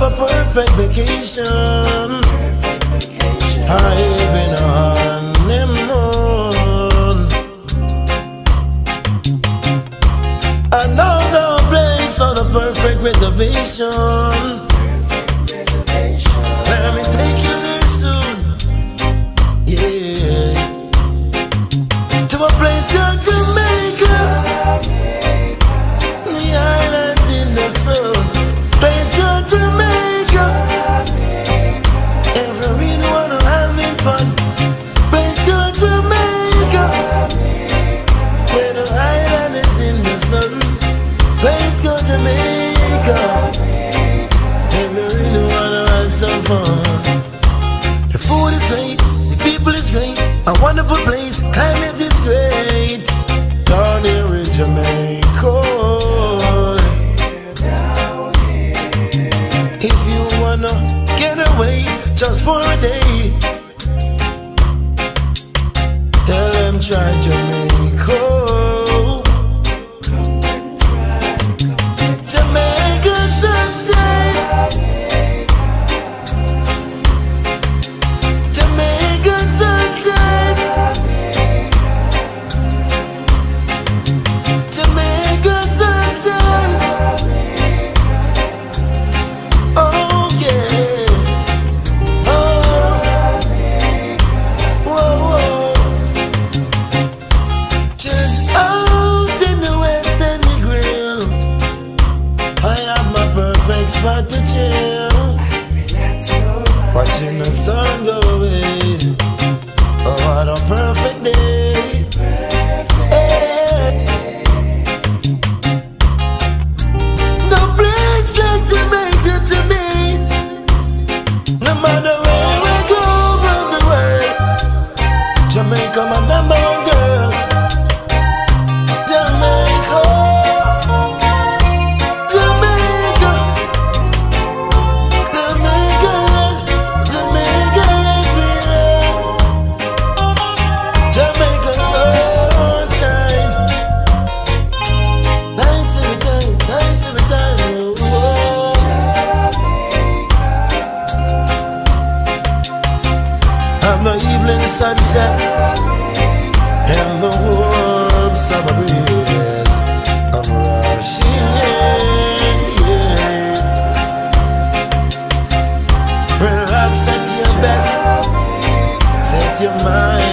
have a perfect vacation. Or even a honeymoon. Another place for the perfect reservation. Place called Jamaica. Everyone have some fun. The food is great, the people is great, a wonderful place, climate is great. Down here in Jamaica. If you wanna get away just for a day, tell them try. Jamaica to chill. Watching the sun go evening sunset and the warm summer breeze. I'm rushing, yeah. Relax, set your best, set your mind.